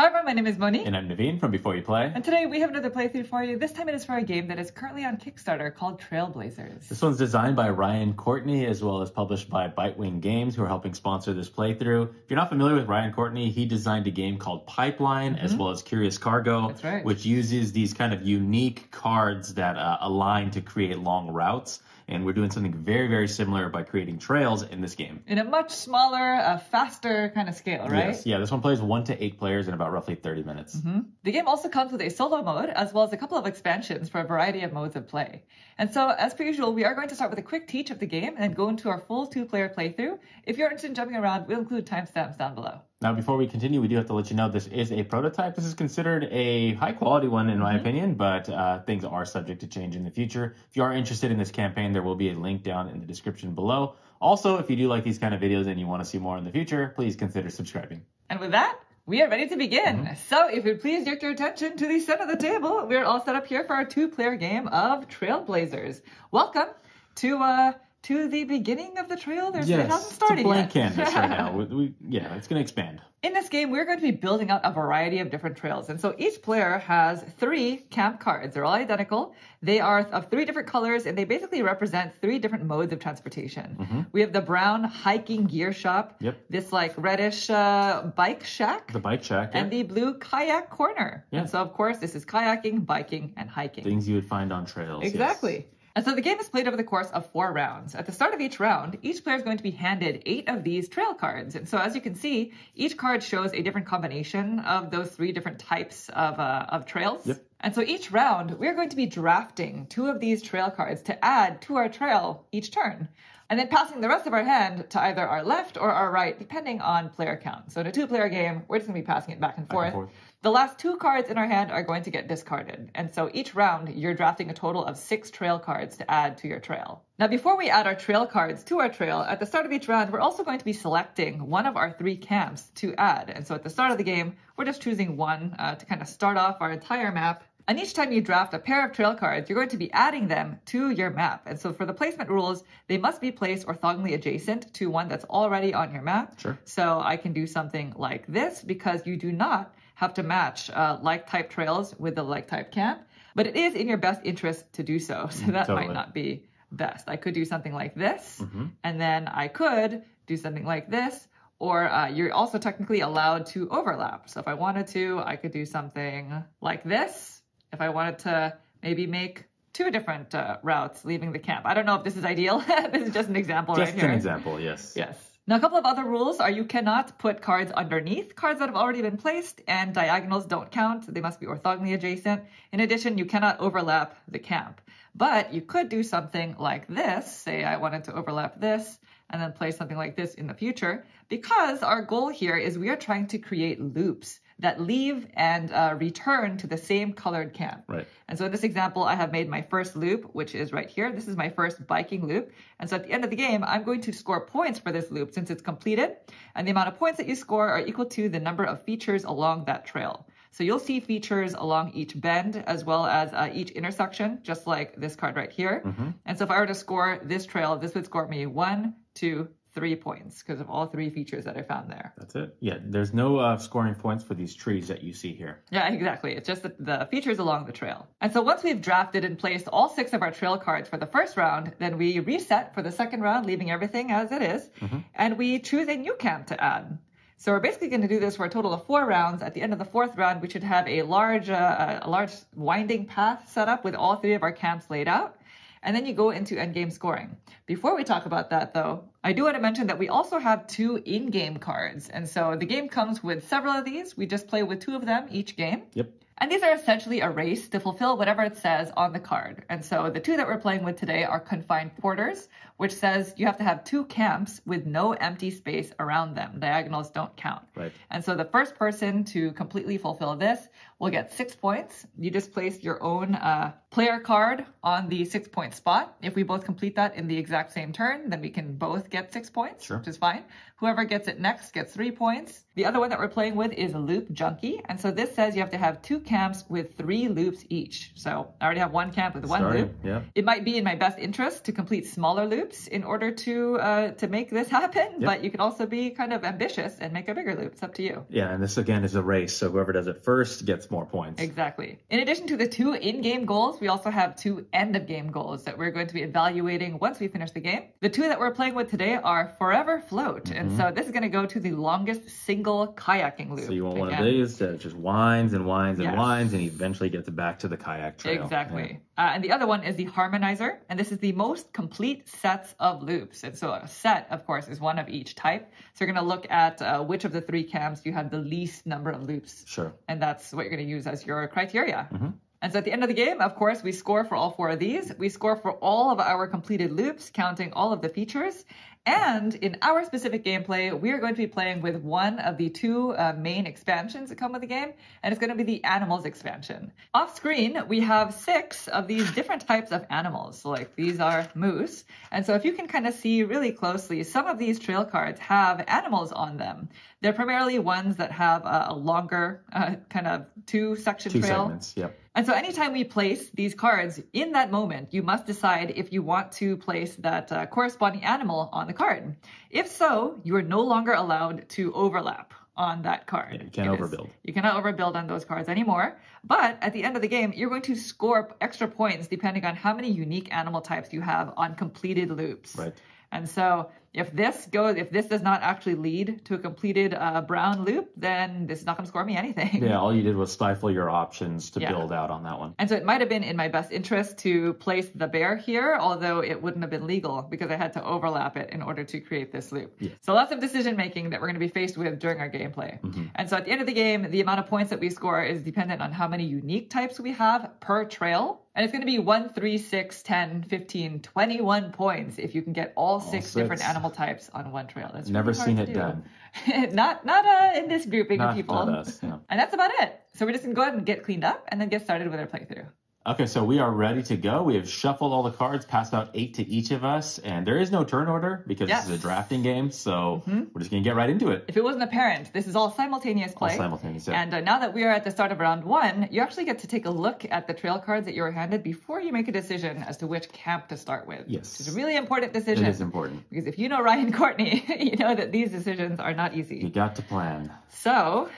Hi everyone, my name is Monique. And I'm Naveen from Before You Play. And today we have another playthrough for you. This time it is for a game that is currently on Kickstarter called Trailblazers. This one's designed by Ryan Courtney as well as published by Bitewing Games, who are helping sponsor this playthrough. If you're not familiar with Ryan Courtney, he designed a game called Pipeline mm-hmm. as well as Curious Cargo, right. which uses these kind of unique cards that uh, align to create long routes and we're doing something very, very similar by creating trails in this game. In a much smaller, uh, faster kind of scale, right? Yes, yeah, this one plays one to eight players in about roughly 30 minutes. Mm-hmm. The game also comes with a solo mode, as well as a couple of expansions for a variety of modes of play. And so, as per usual, we are going to start with a quick teach of the game and go into our full two-player playthrough. If you're interested in jumping around, we'll include timestamps down below. Now, before we continue, we do have to let you know this is a prototype. This is considered a high quality one, in my mm-hmm. opinion, but uh, things are subject to change in the future. If you are interested in this campaign, there will be a link down in the description below. Also, if you do like these kind of videos and you want to see more in the future, please consider subscribing. And with that, we are ready to begin. Mm-hmm. So, if you'd please direct your attention to the center of the table, we're all set up here for our two player game of Trailblazers. Welcome to. Uh, to the beginning of the trail. There's, yes, it hasn't started it's a blank yet. canvas right now. We, we, yeah, it's going to expand. In this game, we're going to be building out a variety of different trails. And so each player has three camp cards. They're all identical. They are of three different colors, and they basically represent three different modes of transportation. Mm-hmm. We have the brown hiking gear shop, yep. this like reddish uh, bike shack, the bike shack, and the blue kayak corner. Yeah. And so, of course, this is kayaking, biking, and hiking. Things you would find on trails. Exactly. Yes. And so the game is played over the course of four rounds. At the start of each round, each player is going to be handed eight of these trail cards. And so as you can see, each card shows a different combination of those three different types of, uh, of trails. Yep. And so each round, we're going to be drafting two of these trail cards to add to our trail each turn. And then passing the rest of our hand to either our left or our right, depending on player count. So in a two player game, we're just going to be passing it back and forth. Back and forth. The last two cards in our hand are going to get discarded. And so each round, you're drafting a total of six trail cards to add to your trail. Now, before we add our trail cards to our trail, at the start of each round, we're also going to be selecting one of our three camps to add. And so at the start of the game, we're just choosing one uh, to kind of start off our entire map. And each time you draft a pair of trail cards, you're going to be adding them to your map. And so for the placement rules, they must be placed orthogonally adjacent to one that's already on your map. Sure. So I can do something like this because you do not have to match uh, like type trails with the like type camp, but it is in your best interest to do so. So that totally. might not be best. I could do something like this, mm-hmm. and then I could do something like this, or uh, you're also technically allowed to overlap. So if I wanted to, I could do something like this. If I wanted to maybe make two different uh, routes leaving the camp. I don't know if this is ideal. this is just an example just right here. Just an example, yes. Yes. Now, a couple of other rules are you cannot put cards underneath cards that have already been placed, and diagonals don't count. They must be orthogonally adjacent. In addition, you cannot overlap the camp. But you could do something like this. Say I wanted to overlap this and then play something like this in the future, because our goal here is we are trying to create loops that leave and uh, return to the same colored camp. Right. And so in this example, I have made my first loop, which is right here. This is my first biking loop. And so at the end of the game, I'm going to score points for this loop since it's completed. And the amount of points that you score are equal to the number of features along that trail. So you'll see features along each bend as well as uh, each intersection, just like this card right here. Mm-hmm. And so if I were to score this trail, this would score me one, two, three points because of all three features that I found there. That's it. Yeah, there's no uh, scoring points for these trees that you see here. Yeah, exactly. It's just the, the, features along the trail. And so once we've drafted and placed all six of our trail cards for the first round, then we reset for the second round, leaving everything as it is, mm-hmm. and we choose a new camp to add. So we're basically going to do this for a total of four rounds. At the end of the fourth round, we should have a large, uh, a large winding path set up with all three of our camps laid out and then you go into endgame scoring. Before we talk about that though, I do want to mention that we also have two in-game cards. And so the game comes with several of these. We just play with two of them each game. Yep. And these are essentially a race to fulfill whatever it says on the card. And so the two that we're playing with today are confined quarters, which says you have to have two camps with no empty space around them. Diagonals don't count. Right. And so the first person to completely fulfill this will get six points. You just place your own uh, player card on the six point spot. If we both complete that in the exact same turn, then we can both get six points, Sure. which is fine. Whoever gets it next gets three points. The other one that we're playing with is Loop Junkie. And so this says you have to have two camps with three loops each. So I already have one camp with one Starting, loop. yeah. It might be in my best interest to complete smaller loops in order to uh, to make this happen, but you can also be kind of ambitious and make a bigger loop. It's up to you. Yeah, and this again is a race, so whoever does it first gets more points. Exactly. In addition to the two in-game goals, we also have two end-of-game goals that we're going to be evaluating once we finish the game. The two that we're playing with today are Forever Float, and so this is going to go to the longest single kayaking loop. So you want one of these that just winds and winds and Yes. winds, and eventually gets back to the kayak trail. Exactly. Uh, and the other one is the harmonizer. And this is the most complete sets of loops. And so a set, of course, is one of each type. So you're going to look at uh, which of the three camps you have the least number of loops. Sure. And that's what you're going to use as your criteria. Mm-hmm. And so at the end of the game, of course, we score for all four of these. We score for all of our completed loops, counting all of the features. And in our specific gameplay, we are going to be playing with one of the two uh, main expansions that come with the game, and it's going to be the animals expansion. Off screen, we have six of these different types of animals. So, like these are moose. And so if you can kind of see really closely, some of these trail cards have animals on them. They're primarily ones that have a, a longer uh, kind of two section Two trail. segments. Yep. And so anytime we place these cards in that moment, you must decide if you want to place that uh, corresponding animal on the card. If so, you are no longer allowed to overlap on that card. Yeah, you can't It is- overbuild. You cannot overbuild on those cards anymore. But at the end of the game, you're going to score extra points depending on how many unique animal types you have on completed loops. Right. And so if this goes, if this does not actually lead to a completed uh, brown loop, then this is not going to score me anything. Yeah, all you did was stifle your options to Yeah. build out on that one. And so it might have been in my best interest to place the bear here, although it wouldn't have been legal because I had to overlap it in order to create this loop. Yeah. So lots of decision making that we're going to be faced with during our gameplay. And so at the end of the game, the amount of points that we score is dependent on how many unique types we have per trail. And it's going to be 1, 3, 6, 10, 15, 21 points if you can get all six, different animal types on one trail. That's Never really seen it do. done. not not uh, in this grouping Not- of people. not us, yeah. And that's about it. So we're just going to go ahead and get cleaned up and then get started with our playthrough. Okay, so we are ready to go. We have shuffled all the cards, passed out eight to each of us, and there is no turn order because Yes. Mm-hmm. this is a drafting game. So we're just gonna get right into it. If it wasn't apparent, this is all simultaneous play. All simultaneous, yeah. And uh, now that we are at the start of round one, you actually get to take a look at the trail cards that you were handed before you make a decision as to which camp to start with. Yes. It's a really important decision. It is important. Because if you know Ryan Courtney, you know that these decisions are not easy. You got to plan. So,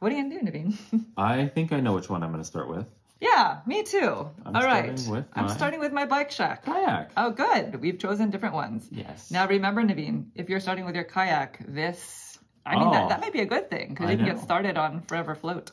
what are you going to do, Naveen? I think I know which one I'm gonna start with. Yeah, me too. I'm all right. starting I'm starting with my bike shack. Kayak. Oh, good. We've chosen different ones. Yes. Now remember, Naveen, if you're starting with your kayak, this, I mean, Oh. that, that might be a good thing because you can get started on Forever Float.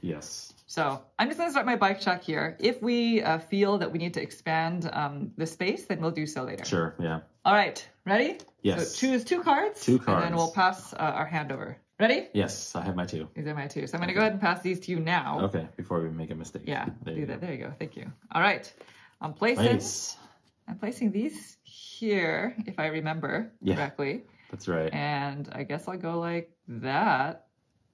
Yes. So I'm just going to start my bike shack here. If we uh, feel that we need to expand um, the space, then we'll do so later. Sure. Yeah. All right, ready? Yes. So choose two cards. Two cards. And then we'll pass uh, our hand over. Ready? Yes, I have my two. These are my two. So I'm going to go ahead and pass these to you now. Okay, before we make a mistake. Yeah, There do you that. go. There you go. Thank you. All right. I'm placing. Nice. I'm placing these here, if I remember Yeah. correctly. That's right. And I guess I'll go like that.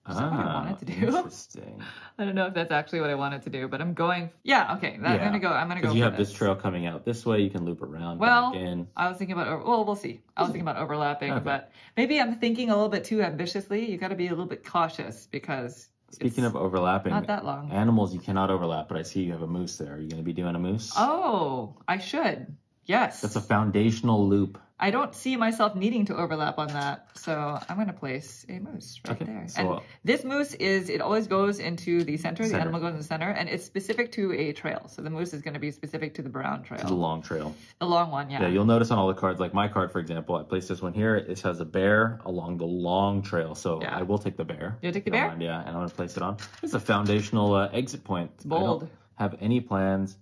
Is that what I wanted to do? Ah, Interesting. I don't know if that's actually what I wanted to do, but I'm going. Yeah, okay. That, I'm gonna go. I'm gonna go. You have this trail coming out this way, you can loop around Well. I was thinking about. over- Well, we'll see. I was thinking about overlapping, Okay. but maybe I'm thinking a little bit too ambitiously. You got to be a little bit cautious because. Speaking of overlapping, not that long. animals you cannot overlap, but I see you have a moose there. Are you going to be doing a moose? Oh, I should. Yes. That's a foundational loop. I don't see myself needing to overlap on that, so I'm going to place a moose right Okay, there. so, and uh, this moose is it always goes into the center, The animal goes in the center, and it's specific to a trail. So the moose is going to be specific to the brown trail, The long trail. the long one. Yeah. Yeah, you'll notice on all the cards, like my card, for example, I placed this one here. It has a bear along the long trail. So Yeah. I will take the bear. You'll take the If you don't bear? mind, yeah, and I'm going to place it on. It's a foundational uh, exit point. I bold. have any plans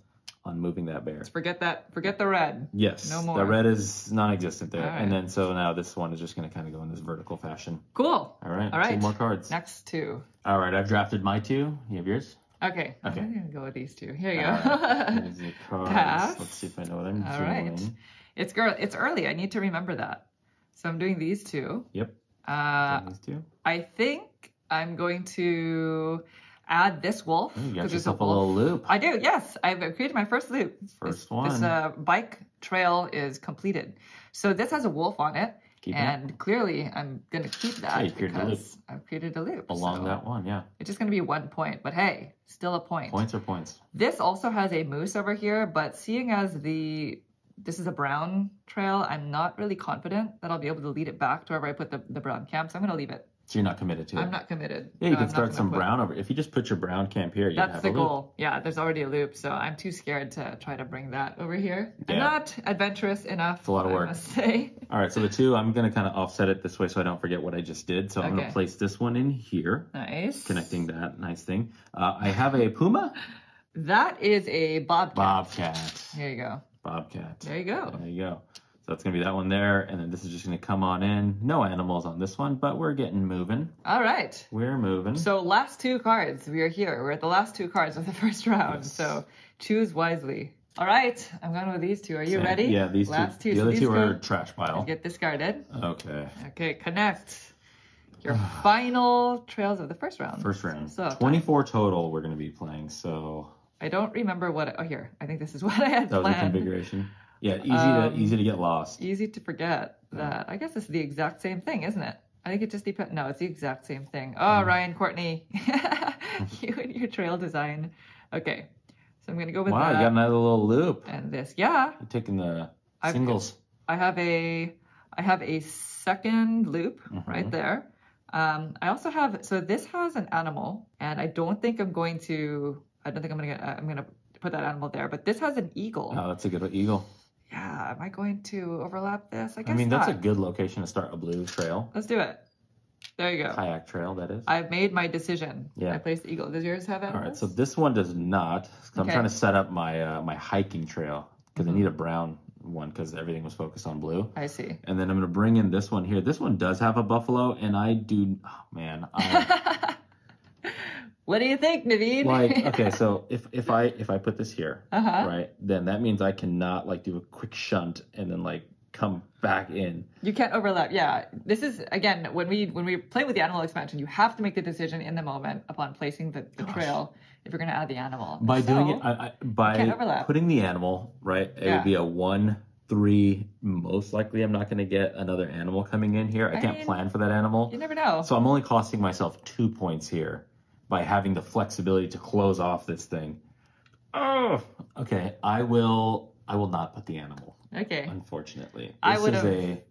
on moving that bear. Let's Forget that. Forget the red. Yes, No more. the red is non-existent there, right. and then so now this one is just going to kind of go in this vertical fashion. Cool. All right, All right. two more cards. Next two. All right, I've drafted my two. You have yours. Okay. Okay. I'm gonna go with these two. Here you All go. right. Cards. Pass. Let's see if I know what I'm All doing. right. It's girl. It's early. I need to remember that. So I'm doing these two. Yep. Uh, these two. I think I'm going to add this wolf. You 'cause got yourself a wolf. little loop. I do, yes. I've created my first loop. First this, one. This uh, bike trail is completed. So this has a wolf on it. Keep it and clearly, I'm going to keep that Yeah, you created a loop. because I've created a loop. along so that one. Yeah. It's just going to be one point, but hey, still a point. Points are points. This also has a moose over here, but seeing as the this is a brown trail, I'm not really confident that I'll be able to lead it back to wherever I put the, the brown camp. So I'm going to leave it. So you're not committed to it. I'm not committed. Yeah, you No, can I'm start some brown over. If you just put your brown camp here, you That's have the a loop. goal. Yeah, there's already a loop, so I'm too scared to try to bring that over here. I'm not adventurous enough. It's a lot of work. I must say. All right, so the two, I'm gonna kind of offset it this way so I don't forget what I just did. So I'm gonna place this one in here, Nice. connecting that nice thing. Uh, I have a puma, That is a bobcat. bobcat, Here you go. bobcat. There you go. There you go. So that's gonna be that one there, and then this is just gonna come on in. No animals on this one, but we're getting moving. All right. We're moving. So last two cards. We are here. We're at the last two cards of the first round. Yes. So choose wisely. All right. I'm going with these two. Are you Same. ready? Yeah, these last two. two. The other two are trash pile. get discarded. Okay. Okay. Connect. Your final trails of the first round. First round. So 24 total we're gonna be playing. So I don't remember what. Oh, here. I think this is what I had that was the configuration. Yeah, easy Um, to easy to get lost. Easy to forget that. I guess it's the exact same thing, isn't it? I think it just depends. No, it's the exact same thing. Oh, Mm. Ryan Courtney, you and your trail design. Okay, so I'm gonna go with Wow, you got another little loop. and this. Yeah, You're taking the I've- singles. I have a, I have a second loop Mhm. right there. Um, I also have. So this has an animal, and I don't think I'm going to. I don't think I'm gonna. Get, I'm gonna put that animal there. But this has an eagle. Oh, that's a good eagle. Yeah, am I going to overlap this? I I guess mean, that's a good location to start a blue trail, Let's do it. There you go. kayak trail. That is. I've made my decision. Yeah. I placed eagle. Does yours have All right, so this one does not. So I'm trying to set up my uh, my hiking trail because Mm-hmm. I need a brown one because everything was focused on blue. I see. And then I'm gonna bring in this one here. This one does have a buffalo, and I do. Oh, man, I, what do you think, Naveen? like okay. So if if I if I put this here, uh-huh. right, then that means I cannot like do a quick shunt and then like come back in. You can't overlap. Yeah. This is again when we when we play with the animal expansion, you have to make the decision in the moment upon placing the, the Gosh. trail if you're going to add the animal. By doing it, I, I, by putting the animal right, it Yeah. would be a one three. Most likely, I'm not going to get another animal coming in here. I, I can't mean, plan for that animal, you never know. so I'm only costing myself two points here by having the flexibility to close off this thing. Oh, okay. I will. I will not put the animal. okay. Unfortunately, I would've- is a.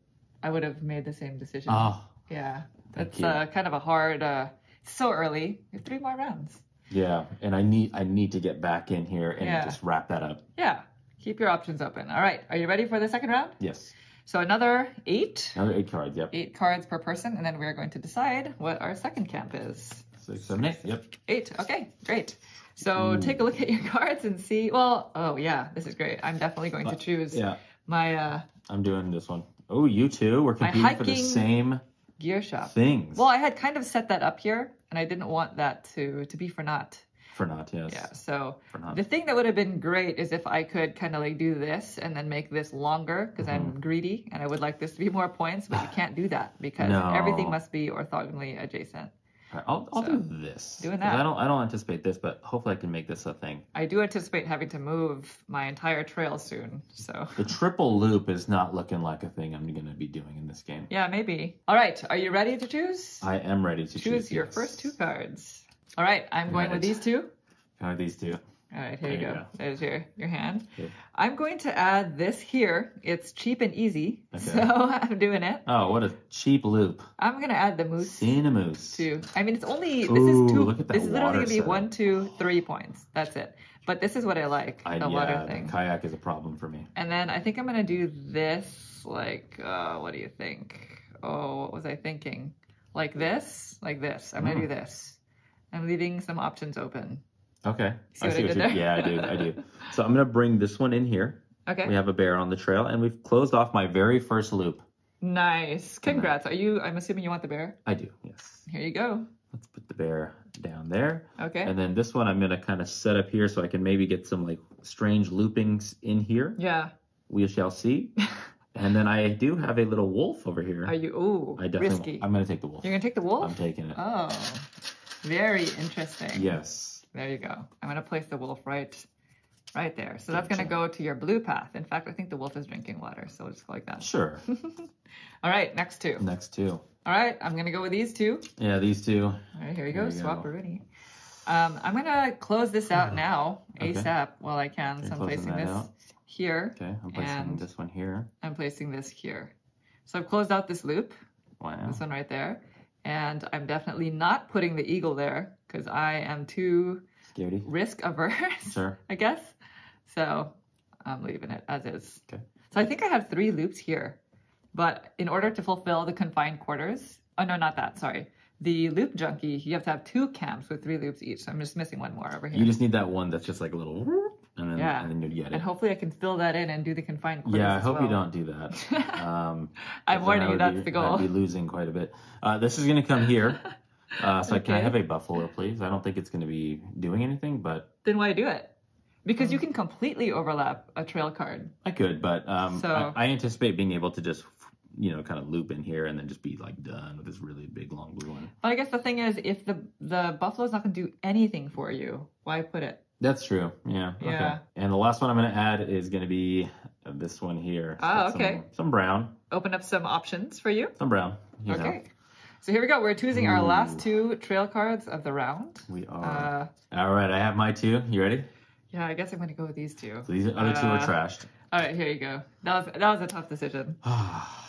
I would have made the same decision. Oh, yeah. That's uh, kind of a hard. Uh, it's so early. We have three more rounds. yeah. And I need. I need to get back in here and Yeah. just wrap that up. Yeah. Keep your options open. All right. Are you ready for the second round? Yes. So another eight. Another eight cards. Yep. Eight cards per person, and then we are going to decide what our second camp is. Six, seven, eight. Yep. Eight. Okay, great. So take a look at your cards and see. Well, oh yeah, this is great. I'm definitely going to choose Yeah. my uh, I'm doing this one. Oh, you too. We're competing for the same gear shop. things. Well, I had kind of set that up here, and I didn't want that to to be for naught. for not, yes. Yeah. So For not. the thing that would have been great is if I could kind of like do this and then make this longer because Mm-hmm. I'm greedy and I would like this to be more points, but you can't do that because No. everything must be orthogonally adjacent. Right, I'll, I'll So, do this. doing that. I don't. I don't anticipate this, but hopefully I can make this a thing. I do anticipate having to move my entire trail soon. So The triple loop is not looking like a thing I'm going to be doing in this game. yeah, maybe. All right, are you ready to choose? I am ready to choose. choose your yes. first two cards. All right, I'm going with these two. How are these two? All right, here There you you go. go. There's your your hand. I'm going to add this here. It's cheap and easy, Okay. so I'm doing it. Oh, what a cheap loop. I'm gonna add the moose Seen a moose. too. I mean, it's only this Ooh, is two. look at that This is literally gonna be one, two, three points. That's it. But this is what I like I, the yeah, water thing. kayak is a problem for me. And then I think I'm gonna do this. Like, uh, what do you think? Oh, what was I thinking? Like this, like this. I'm gonna do Mm. this. I'm leaving some options open. Okay. See what I did you- there? Yeah, I do. I do. So I'm going to bring this one in here. Okay. We have a bear on the trail, and we've closed off my very first loop. Nice. Uh-huh. Congrats. Are you? I'm assuming you want the bear. I do, yes. Here you go. Let's put the bear down there. Okay. And then this one I'm going to kind of set up here so I can maybe get some like strange loopings in here. yeah. We shall see. and then I do have a little wolf over here. Are you? Ooh. I definitely risky. I'm going to take the wolf. You're gonna take the wolf. I'm taking it. Oh. Very interesting. Yes. There you go. I'm gonna place the wolf right, right there. So that's gonna go to your blue path. In fact, I think the wolf is drinking water, so we'll just go like that. Sure. All right, next two. Next two. All right, I'm gonna go with these two. Yeah, these two. All right, here we go. There you Swap go. already. Um, I'm gonna close this out now Okay. ASAP while I can. So I'm placing this out. here. Okay, I'm placing And- this one here. I'm placing this here. So I've closed out this loop, Wow. this one right there, and I'm definitely not putting the eagle there because I am too Scaredy. risk averse. Sure. I guess. So I'm leaving it as is. Okay. So I think I have three loops here, but in order to fulfill the confined quarters, oh no, not that. Sorry. The loop junkie, you have to have two camps with three loops each. So I'm just missing one more over here. You just need that one that's just like a little, and then Yeah. and then you get it. and hopefully I can fill that in and do the confined quarters. Yeah, I hope you don't do that. Um, I'm warning you, that's be- the goal. I'd be losing quite a bit. Uh, this is going to come here. Uh, so can I have a buffalo, please? I don't think it's going to be doing anything, but Then why do it? Because Um, you can completely overlap a trail card. I could. But um, So- I, I anticipate being able to just, you know, kind of loop in here and then just be like done with this really big long blue one. But I guess the thing is, if the the buffalo's not going to do anything for you, why put it? That's true. Yeah. Yeah. Okay. And the last one I'm going to add is going to be this one here. It's Ah, got some- okay. Some, brown. Open up some options for you. Some brown. you know. So here we go. We're choosing our last two trail cards of the round. We are. Uh, All right. I have my two. You ready? yeah, I guess I'm going to go with these two. So these other two are Uh, trashed. All right, here you go. That was that was a tough decision.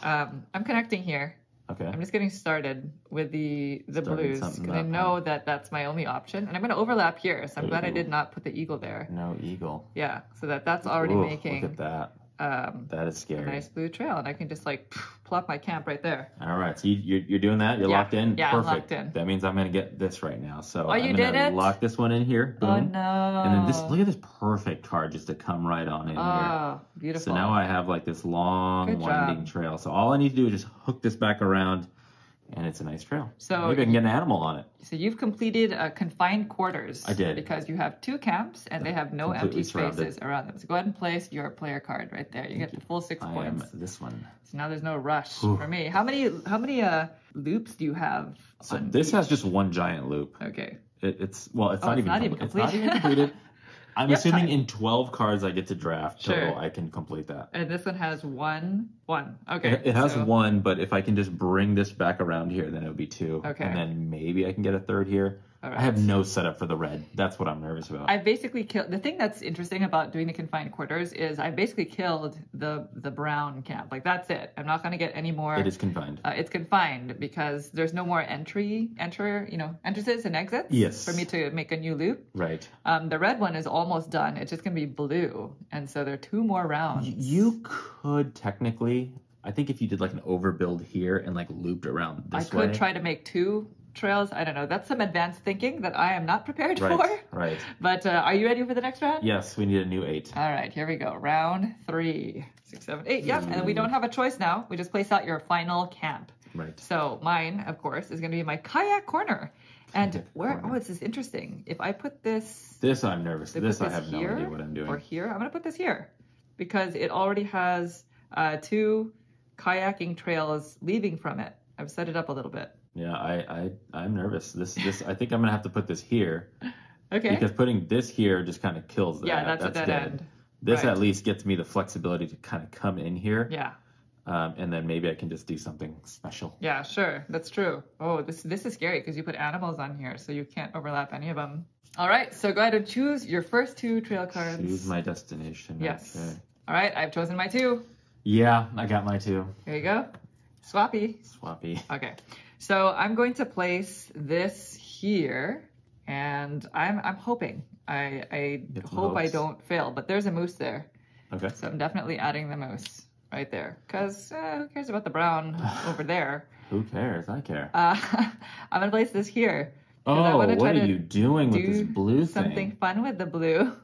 Um, I'm connecting here. okay. I'm just getting started with the the Starting blues because I know that that's my only option, and I'm going to overlap here. So I'm glad I did not put the eagle there. No eagle. Yeah, so that that's already Ooh, making Look at that. Um, That is scary. nice blue trail, and I can just like plop my camp right there. All right. So you, you're, you're doing that? You're Yeah. locked in? Yeah, I'm Perfect. locked in. That means I'm going to get this right now. So Oh, I'm you gonna did it? lock this one in here. Boom. Oh no! And then this, look at this perfect card just to come right on in here. Oh, beautiful. So now I have like this long Good winding job. trail. So all I need to do is just hook this back around and it's a nice trail. So Maybe I can get an animal on it. So you've completed uh, confined quarters. I did. Because you have two camps and they have no empty surrounded. spaces around them. So go ahead and place your player card right there. You get the full six I am points. this one. So now there's no rush Whew. for me. How many how many uh loops do you have? So this each? has just one giant loop. Okay. It, it's well, it's Oh, not it's even not even. It's not even completed. I'm You have assuming time. in 12 cards I get to draft total, Sure. I can complete that. And this one has one one. Okay. It, it has so- one, but if I can just bring this back around here, then it would be two. Okay. And then maybe I can get a third here. All I have no setup for the red. That's what I'm nervous about. I basically killed the thing that's interesting about doing the confined quarters is I basically killed the the brown camp. Like that's it. I'm not gonna get any more it is confined. uh, it's confined because there's no more entry, enter, you know, entrances and exits. Yes. For me to make a new loop. right. Um, the red one is almost done. It's just gonna be blue, and so there are two more rounds. You could technically, I think if you did like an overbuild here and like looped around this I this could way. try to make two trails. I don't know. That's some advanced thinking that I am not prepared Right. for. Right. But uh, are you ready for the next round? Yes, we need a new eight. All right, here we go. Round three, six, seven, eight. Yep, and we don't have a choice now. We just place out your final camp. Right. So mine, of course, is going to be my kayak corner. And Kayak where? corner. Oh, this is interesting. If I put this, This I'm nervous. they This I have no idea what I'm doing. or here, I'm going to put this here because it already has uh, two kayaking trails leaving from it. I've set it up a little bit. Yeah, I, I I'm nervous. This this I think I'm gonna have to put this here Okay. because putting this here just kind of kills that. yeah, that's, a dead dead. end. This Right. at least gets me the flexibility to kind of come in here, Yeah. um, and then maybe I can just do something special. Yeah, sure. That's true. Oh, this this is scary because you put animals on here, so you can't overlap any of them. All right, so go ahead and choose your first two trail cards. Choose my destination. Yes. Okay. All right, I've chosen my two. Yeah, I got my two. There you go. Swappy. Swappy. Okay. So I'm going to place this here, and I'm I'm hoping. I I Get some hope I don't fail, but there's a moose there, Okay. so I'm definitely adding the moose right there. Cause uh, who cares about the brown over there? Who cares? I care. Uh, I'm gonna place this here. 'cause I oh, wanna try what are you doing with this do blue Something thing? fun with the blue.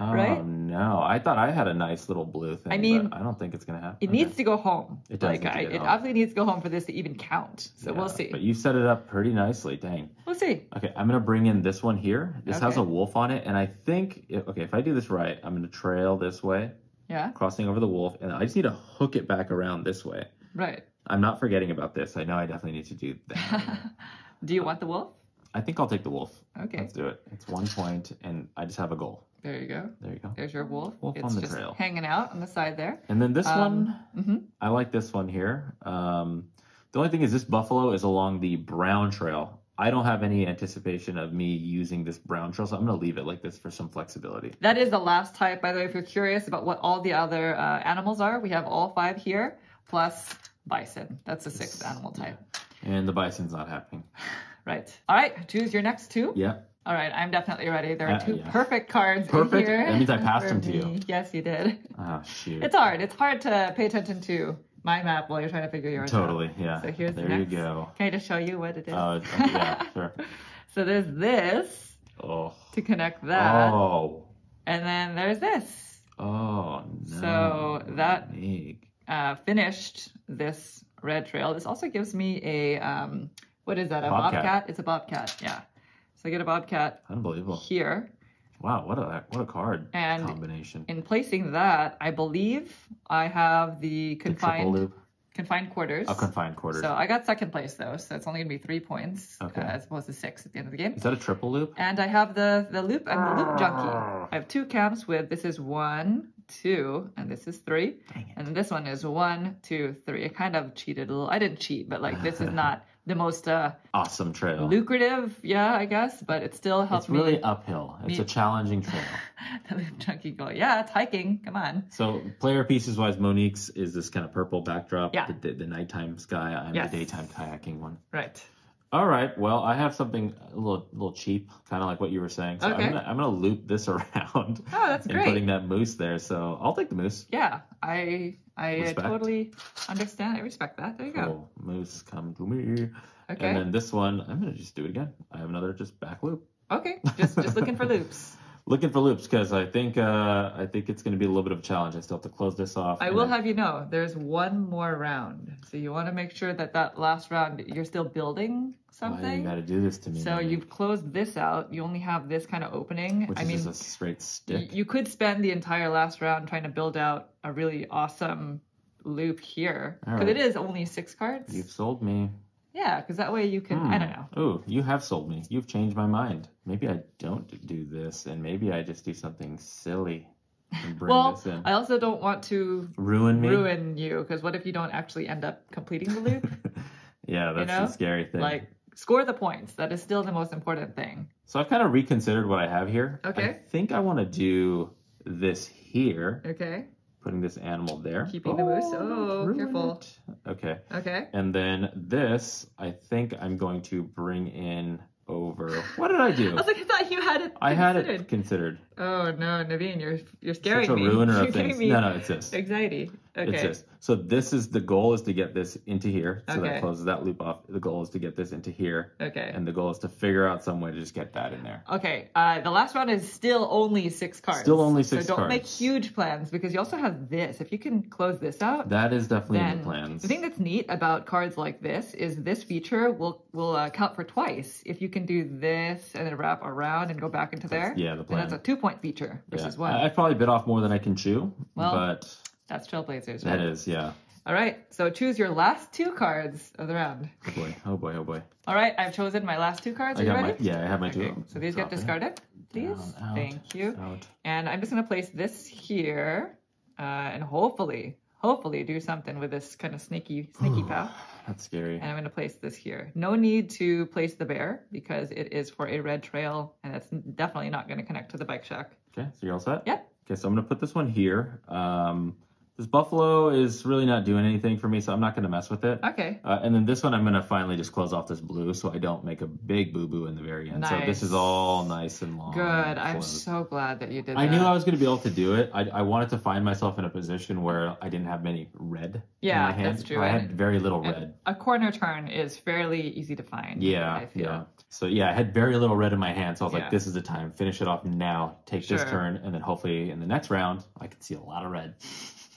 Oh right? No! I thought I had a nice little blue thing. I mean, but I don't think it's gonna happen. It Okay. needs to go home. It does like I, it obviously needs to go home for this to even count. So we'll see. But you set it up pretty nicely. Dang. We'll see. Okay, I'm gonna bring in this one here. This has a wolf on it, and I think if, okay, if I do this right, I'm gonna trail this way, Yeah. crossing over the wolf, and I just need to hook it back around this way. Right. I'm not forgetting about this. I know I definitely need to do that. Do you want the wolf? I think I'll take the wolf. Okay, Let's do it. It's one point, and I just have a goal. There you go. There you go. There's your wolf. Wolf it's on the just trail. hanging out on the side there. And then this Um, one, mhm. I like this one here. Um, the only thing is, this buffalo is along the brown trail. I don't have any anticipation of me using this brown trail, so I'm going to leave it like this for some flexibility. That is the last type, by the way. If you're curious about what all the other uh, animals are, we have all five here, plus bison. That's the sixth animal type. And the bison's not happening. Right. All right. Choose your next two. Yeah. All right. I'm definitely ready. There are Uh, two perfect cards Perfect? in here. That means I passed them to you. Yes, you did. Oh, shoot. It's hard. It's hard to pay attention to my map while you're trying to figure yours out. Totally, yeah. So here's the there you go. Can I just show you what it is? Oh, okay, yeah, sure. so there's this Oh. to connect that, Oh. and then there's this. Oh, no. So that- Uh, finished this red trail. This also gives me a um, what is that? A Bobcat. bobcat? It's a bobcat. Yeah. So I get a bobcat Unbelievable. here. Wow, what a what a card And combination. In placing that, I believe I have the The confined loop. confined quarters. Oh, confined quarters. So I got second place though, so it's only gonna be three points Okay. uh, as opposed to six at the end of the game. Is that a triple loop? And I have the the loop and the loop junkie. Ah. I have two camps with this is one, two, and this is three. And this one is one, two, three. I kind of cheated a little. I didn't cheat, but like this is not the most uh, Awesome trail. lucrative, yeah, I guess, but it still helps it's really me. uphill. It's me- a challenging trail. the loop junkie go, yeah, it's hiking. Come on. So player pieces wise, Monique's is this kind of purple backdrop. Yeah. The, the, the nighttime sky. I'm Yes. the daytime kayaking one. Right. All right. Well, I have something a little little cheap, kind of like what you were saying. So Okay. I'm gonna I'm gonna loop this around. Oh, that's and great. putting that moose there. So I'll take the moose. Yeah, I I uh, Respect. totally understand. I respect that. There you go. Cool. Moose, come to me. Okay. And then this one, I'm gonna just do it again. I have another just back loop. Okay. Just just looking for loops. Looking for loops because I think uh, I think it's gonna be a little bit of a challenge. I still have to close this off. I will then- have you know, there's one more round. So you want to make sure that that last round you're still building something. Why you gotta do this to me? So man? you've closed this out. You only have this kind of opening. which I is mean, just a straight stick. you could spend the entire last round trying to build out a really awesome loop here because right. it is only six cards. You've sold me. Yeah, because that way you can. I don't hmm. know. Oh, you have sold me. You've changed my mind. Maybe I don't do this, and maybe I just do something silly and bring Well, this in. I also don't want to Ruin me. ruin you because what if you don't actually end up completing the loop? yeah, that's know? the scary thing. like score the points. That is still the most important thing. so I've kind of reconsidered what I have here. Okay. I think I want to do this here, Okay. Putting this animal there. Keeping the moose. Oh, oh ruin careful. it. Okay. Okay. And then this, I think I'm going to bring in over. What did I do? I was like, I thought you had it. I had it considered. Oh no, Naveen, you're you're scaring Such a me. ruiner you're of things. No, no, it's this. anxiety. Okay. It's this. So this is the goal is to get this into here. So Okay. that closes that loop off. The goal is to get this into here. Okay. And the goal is to figure out some way to just get that in there. Okay. Uh, the last round is still only six cards. Still only six So don't make huge plans because you also have this. If you can close this out, That is definitely in the plans. the thing that's neat about cards like this is this feature will will uh, count for twice. If you can do this and then wrap around and go back into there, yeah, the then that's a two point feature Yeah. versus one. I, I probably bit off more than I can chew. Well, but That's Trailblazers. that Right? is, yeah. All right. So choose your last two cards of the round. Oh boy, oh boy, oh boy. All right. I've chosen my last two cards. Are I you got my ready? yeah, I have my Okay. two. So these get discarded, please. Down, out, Thank you. Out. And I'm just going to place this here uh, and hopefully, hopefully do something with this kind of sneaky, sneaky path. That's scary. And I'm going to place this here. No need to place the bear because it is for a red trail and it's definitely not going to connect to the bike shack. Okay, so you're all set? Yep. Okay, so I'm gonna put this one here. Um, this buffalo is really not doing anything for me, so I'm not gonna mess with it. Okay. Uh, and then this one, I'm gonna finally just close off this blue, so I don't make a big boo boo in the very end. Nice. So this is all nice and long. Good. and I'm so glad that you did that. I that. knew I was gonna be able to do it. I, I wanted to find myself in a position where I didn't have many red Yeah, in my hand. that's true. I had very little And red. A corner turn is fairly easy to find. Yeah, I feel. yeah. So yeah, I had very little red in my hand, so I was Yeah. like, "This is the time. Finish it off now. Take this turn, and then hopefully in the next round, I can see a lot of red,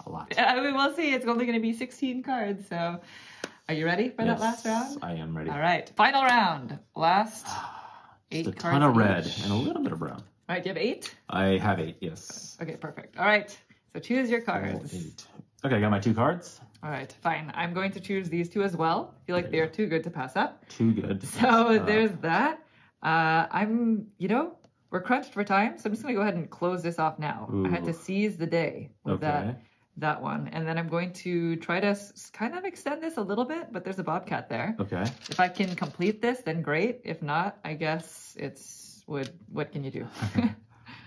a lot." I mean, we'll see. It's only going to be 16 cards. So, are you ready for that last Yes, round? I am ready. All right. Final round. Last eight Just a cards. ton of red each. and a little bit of brown. All right. Do you have eight? I have eight. Yes. Okay. Perfect. All right. So choose your cards. eight. Okay, I got my two cards. All right. Fine. I'm going to choose these two as well. I feel like they are too good to pass up. Too good. So Uh, there's that. Uh, I'm, you know, we're crunched for time, so I'm just gonna go ahead and close this off now. I had to seize the day with Okay. that that one, and then I'm going to try to s- kind of extend this a little bit, but there's a bobcat there. Okay. If I can complete this, then great. If not, I guess it's what what can you do?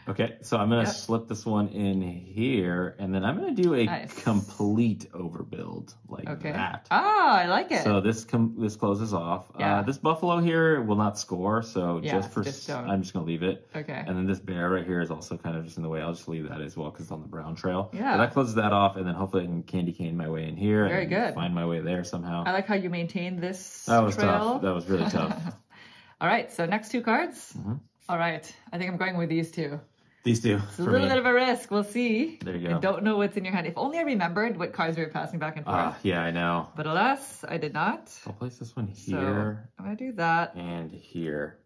Okay. So I'm gonna Yep. slip this one in here, and then I'm gonna do a Nice. complete overbuild like okay. that. Ah, I like it. So this com- this closes off. Yeah. Uh, this buffalo here will not score, so Yeah, just for just. I'm just gonna leave it. okay. And then this bear right here is also kind of just in the way. I'll just leave that as well because it's on the brown trail. Yeah. That closes that off, and then hopefully I can candy cane my way in here. Very and good. Find my way there somehow. I like how you maintain this that was trail. tough. That was really tough. All right, so next two cards. Mhm. All right, I think I'm going with these two. These two It's a little me. bit of a risk. We'll see. There you go. I don't know what's in your hand. If only I remembered what cards we were passing back and forth. Ah, yeah, I know. but alas, I did not. I'll place this one here. So I'm gonna do that. and here.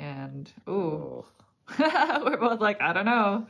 And ooh, Oh, we're both like, I don't know.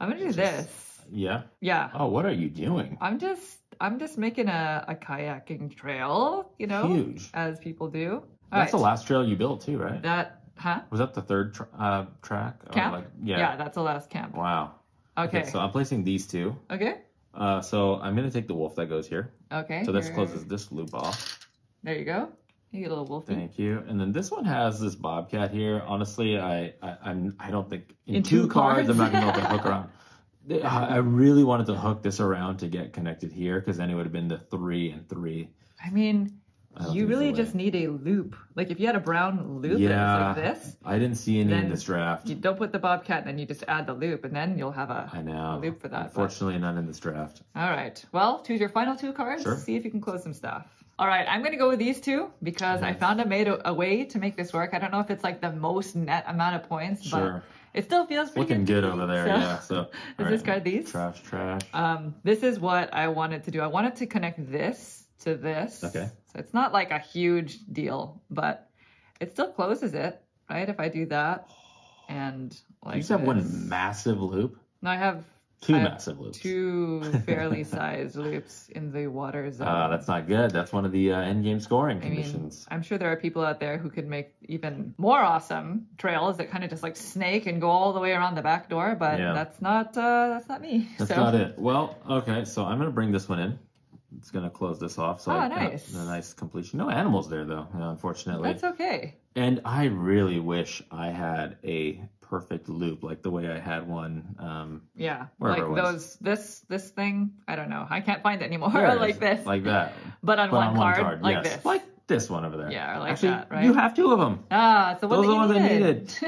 I'm gonna do Just- this. yeah. Yeah, Oh, what are you doing? I'm just I'm just making a, a kayaking trail. You know, Huge. as people do. All That's the last trail you built too, right? That huh? Was that the third tr- uh, track? Camp? like- yeah. Yeah, that's the last camp. Wow. Okay. So I'm placing these two. Okay. Uh, so I'm gonna take the wolf that goes here. Okay. So this here- closes this loop off. There you go. You get a little wolfie. Thank you. And then this one has this bobcat here. Honestly, I, I I'm I don't think in, In two, two cards, cards? I'm not gonna be able to hook around. I I really wanted to hook this around to get connected here because then it would have been the three and three. I mean, you really just need a loop. Like if you had a brown loop Yeah. that was like this, I didn't see any in this draft. you don't put the bobcat, and then you just add the loop, and then you'll have a. I know. loop for that, but- none in this draft. All right. Well, choose your final two cards. Sure. See if you can close some stuff. All right, I'm going to go with these two because I found a made a, a way to make this work. I don't know if it's like the most net amount of points, Sure. but it still feels pretty Looking good. good over there. So- Yeah. So Is all this right. card these? Trash, trash. Um, this is what I wanted to do. I wanted to connect this to this. Okay. So it's not like a huge deal, but it still closes it, right? If I do that and like you just have one massive loop. No, I have Two I have massive loops. two fairly sized loops in the water zone. Uh, that's not good. That's one of the uh, end game scoring I mean, conditions. I'm sure there are people out there who could make even more awesome trails that kind of just like snake and go all the way around the back door, but Yeah. that's not uh, that's not me. That's so not it. Well, okay, so I'm gonna bring this one in. It's gonna close this off. So Oh, I nice. a nice completion. No animals there though, unfortunately. that's okay. And I really wish I had a perfect loop like the way I had one. Um, Yeah, like those this this thing. I don't know. I can't find it anymore. there like is, this, like that. but on But one on card, one card, like yes, this. like this one over there. Yeah, like Actually, that, right? You have two of them. ah, so what Those are the ones I needed.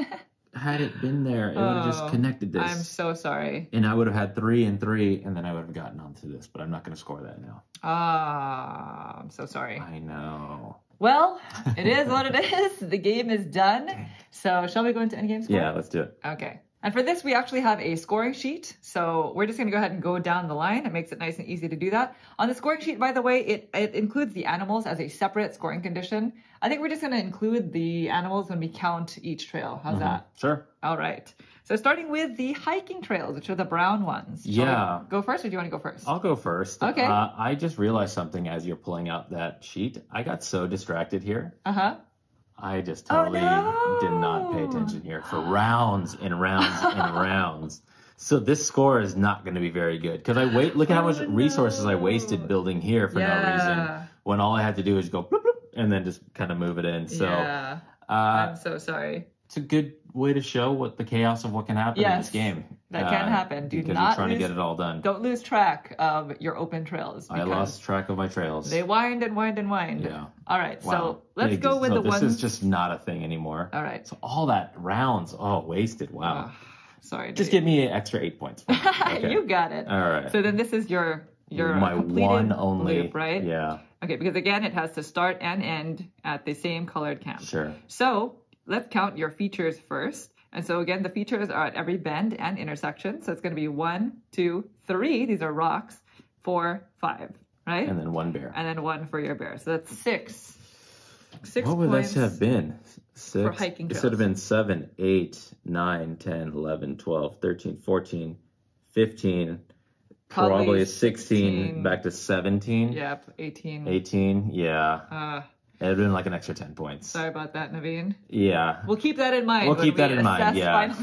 Had it been there, it would have just Oh, connected this. I'm so sorry. And I would have had three and three, and then I would have gotten onto this, but I'm not going to score that now. Ah, I'm so sorry. I know. Well, it is what it is. The game is done. So, shall we go into endgame score? Yeah, let's do it. Okay. And for this, we actually have a scoring sheet. So we're just going to go ahead and go down the line. It makes it nice and easy to do that. On the scoring sheet, by the way, it, it includes the animals as a separate scoring condition. I think we're just going to include the animals when we count each trail. How's that? Sure. All right. So starting with the hiking trails, which are the brown ones. Shall Yeah. Go first, or do you want to go first? I'll go first. Okay. Uh, I just realized something as you're pulling out that sheet. I got so distracted here. Uh huh. I just Oh, totally did not pay attention here for rounds and rounds and rounds. So this score is not going to be very good because I wait. Look at how much Oh, resources I wasted building here for no reason. When all I had to do is go bloop, bloop, and then just kind of move it in. So yeah. uh, I'm so sorry. It's a good way to show what the chaos of what can happen in this game. that can happen. Do because not you're trying lose- to get it all done. Don't lose track of your open trails. I lost track of my trails. They wind and wind and wind. Yeah. All right. Wow. So let's go with so the this ones. is just not a thing anymore. All right. So all that rounds, oh, wasted. Wow. Ah, sorry. just give me an extra eight points. Okay. you got it. all right. So then this is your your my one only loop, right? Yeah, Okay, because again, it has to start and end at the same colored camp. sure. So let's count your features first. And so again, the features are at every bend and intersection. So it's going to be one, two, three. These are rocks. Four, five, right? And then one bear. and then one for your bear. So that's six. Six what would this have been? Six. For hiking This would have been 7, 8, 9, 10, 11, 12, 13, 14, 15, Probably probably, 16, 16. back to 17, Yep, 18. 18. Yeah. Uh, It would have been like an extra 10 points. Sorry about that, Naveen. Yeah. We'll keep that in mind. We'll keep that in mind. Yeah.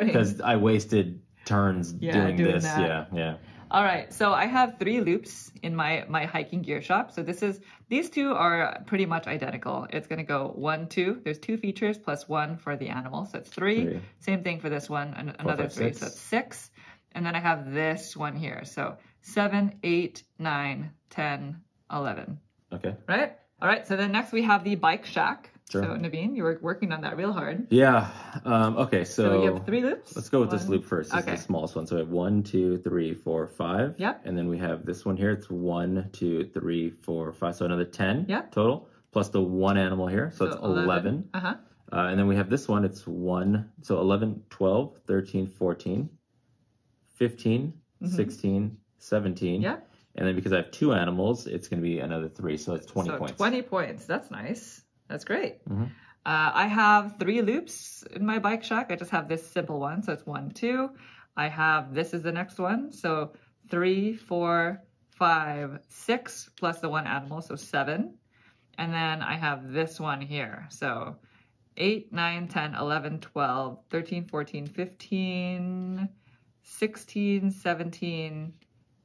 Because I wasted turns Yeah, doing, doing this. that. Yeah. Yeah. All right, so I have three loops in my my hiking gear shop. So this is these two are pretty much identical. It's going to go one, two. There's two features plus one for the animal, so it's three. Three. Same thing for this one, and another five, three, six. so it's six. And then I have this one here, so seven, eight, nine, ten, eleven. Okay. Right? All right. So then next we have the bike shack. Sure. So Naveen, you were working on that real hard. Yeah. Um, okay. So, So, you have three loops. let's go with this loop first. This Okay. is the smallest one. So we have one, two, three, four, five. Yep. And then we have this one here. It's one, two, three, four, five. So another 10 Yep. total, plus the one animal here. So, it's 11. Uh huh. Uh, and then we have this one. It's 1, so 11, 12, 13, 14, 15, 16, 17. Yeah. And then because I have two animals, it's going to be another 3. So it's 20 so points. 20 points. That's nice. That's great. Mhm. Uh, I have three loops in my bike shack. I just have this simple one. So it's one, two. I have this is the next one. So three, four, five, six, plus the one animal. So seven. And then I have this one here. So 8, 9, 10, 11, 12, 13, 14, 15, 16, 17,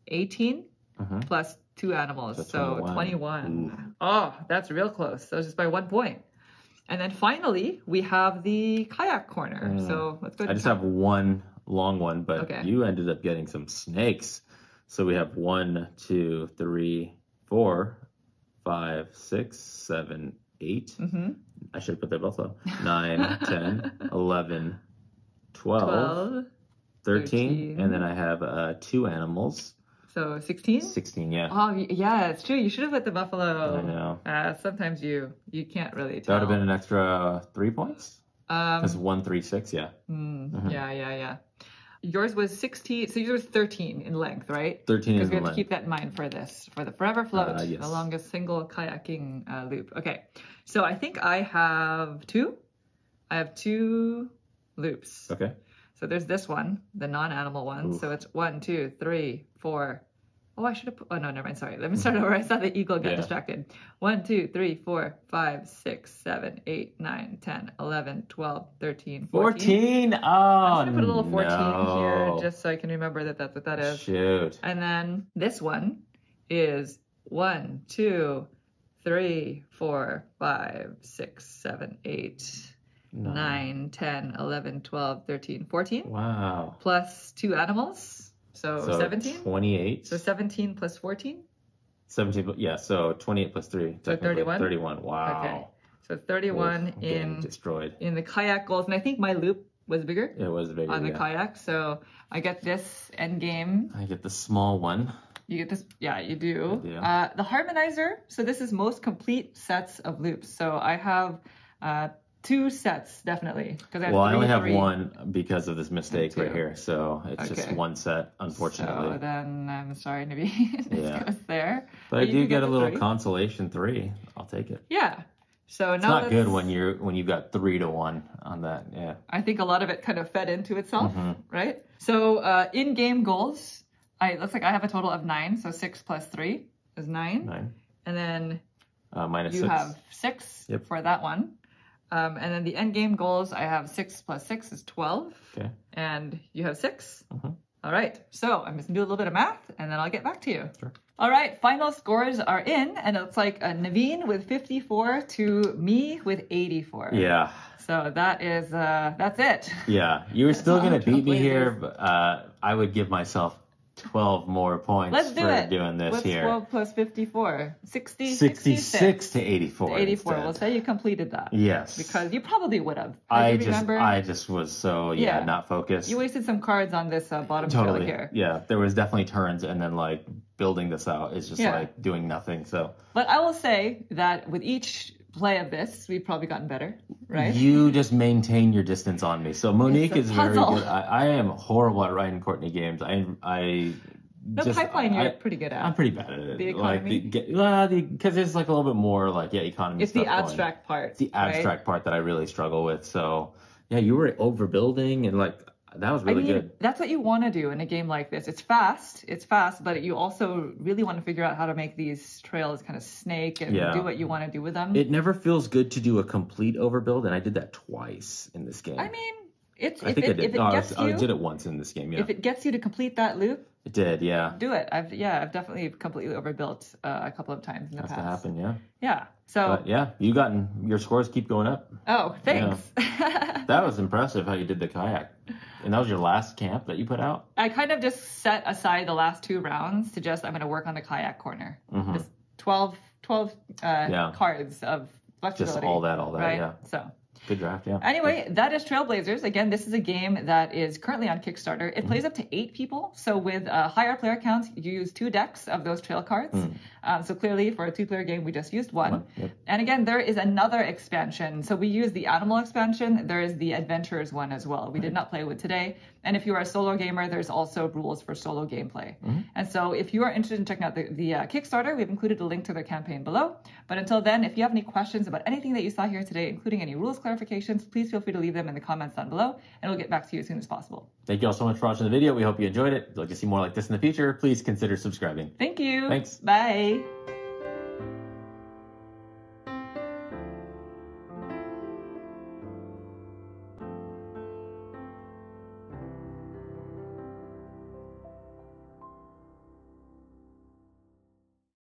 18 Mhm. plus two animals. So So 21. 21. Oh, that's real close. So just by one point. And then finally, we have the kayak corner. So let's go to Mm. I just the have one long one, but Okay. you ended up getting some snakes. So we have one, two, three, four, five, six, seven, eight. hmm I should have put there buffalo. Nine, 10, 11, 12, 12. 13, 13. and then I have uh, two animals. So 16? 16, yeah. Oh, yeah, it's true. You should have put the buffalo. I know. Uh, sometimes you you can't really That would have been an extra three points. um, one, three, six, yeah. mm, Mhm. Yeah, yeah, yeah. Yours was 16. So yours was 13 in length, right? 13 Because we have to keep that in mind for this, for the Forever Float, Uh, yes. the longest single kayaking uh, loop. Okay, so I think I have two. I have two loops. Okay. So there's this one, the non-animal one. Oof. So it's one, two, three, four. Oh, I should have put. Oh no, never mind. Sorry. Let me mm-hmm. start over. I saw the eagle get Yeah. distracted. One, two, three, four, five, six, seven, eight, nine, ten, eleven, twelve, thirteen, fourteen. 14. Oh, I'm gonna put a little 14 no. here just so I can remember that that's what that is. Shoot. And then this one is one, two, three, four, five, six, seven, eight, No. nine, 10, 11, 12, 13, 14, Wow. plus two animals. So, 17. 28. So 17 plus 14. 17, yeah, so 28 plus 3. So 31? 31. Wow. Okay. So 31 Oof, in destroyed. in the kayak goals. And I think my loop was bigger It was bigger. on the yeah. kayak. So I get this end game. I get the small one. You get this, yeah, you do. Do. Uh, the harmonizer. So this is most complete sets of loops. So I have uh, two sets definitely because I Well, I only have three. one because of this mistake right here. So it's just one set, unfortunately. So then I'm sorry, this Yeah. goes there. but I do get a little consolation three. I'll take it. Yeah. So It's not good when you're when you've got three to one on that. Yeah. I think a lot of it kind of fed into itself, Mhm. right? So uh, in-game goals, I looks like I have a total of nine. So six plus three is nine, Nine. and then Uh, minus you six. have six Yep. for that one. Um, and then the end game goals, I have six plus six is 12. Okay. And you have 6 Mhm. All right. So I'm just going to do a little bit of math and then I'll get back to you. Sure. All right. Final scores are in. And it looks like uh, Naveen with 54 to me with 84. Yeah. So that is, uh, that's it. Yeah. You were still gonna beat me here, but uh, I would give myself twelve more points Let's do for it. doing this What's here. 12 plus 54? 60, 66 to 84. 84. We'll say you completed that. Yes. Because you probably would have. I just remember? I just was so yeah, Yeah. not focused. You wasted some cards on this uh, bottom totally. here. Yeah, there was definitely turns and then like building this out is just Yeah. like doing nothing. So But I will say that with each play Abyss, we've probably gotten better, right? you just maintain your distance on me. So Monique is very good. I, I am horrible at Ryan Courtney games. I I the just, pipeline you're pretty good at. I'm pretty bad at it. The like economy? the, get, well, the because there's like a little bit more like yeah economy. it's the stuff going. abstract part. It's the right? abstract part that I really struggle with. So yeah, you were overbuilding and like That was I really mean, good. that's what you want to do in a game like this. It's fast, it's fast, but you also really want to figure out how to make these trails kind of snake and Yeah. do what you want to do with them. It never feels good to do a complete overbuild, and I did that twice in this game. I mean, it's I if think it, I did. if it Oh, I, was- I did it once in this game. Yeah, if it gets you to complete that loop, it did. Yeah, do it. I've yeah, I've definitely completely overbuilt uh, a couple of times in the has past. to happen. Yeah, Yeah. So but yeah, you gotten your scores keep going up. oh, thanks. That was impressive how you did the kayak, and that was your last camp that you put out. I kind of just set aside the last two rounds to just I'm going to work on the kayak corner. Mhm. Just 12, 12 uh, Yeah. cards of flexibility. Just all that, all that. right? Yeah, So good draft. Yeah. anyway, that is Trailblazers. Again, this is a game that is currently on Kickstarter. Mm-hmm. It plays up to eight people. So with a higher player counts, you use two decks of those trail cards. Um, so clearly, for a two-player game, we just used one. Mm. One, yep. And again, there is another expansion. So we use the animal expansion. There is the adventures one as well. We did not play with today. And if you are a solo gamer, there's also rules for solo gameplay. Mm-hmm. And so if you are interested in checking out the, the uh, Kickstarter, we've included a link to their campaign below. But until then, if you have any questions about anything that you saw here today, including any rules clarifications, please feel free to leave them in the comments down below, and we'll get back to you as soon as possible. Thank you all so much for watching the video. We hope you enjoyed it. If you'd like to see more like this in the future, please consider subscribing. Thank you. Thanks. Bye.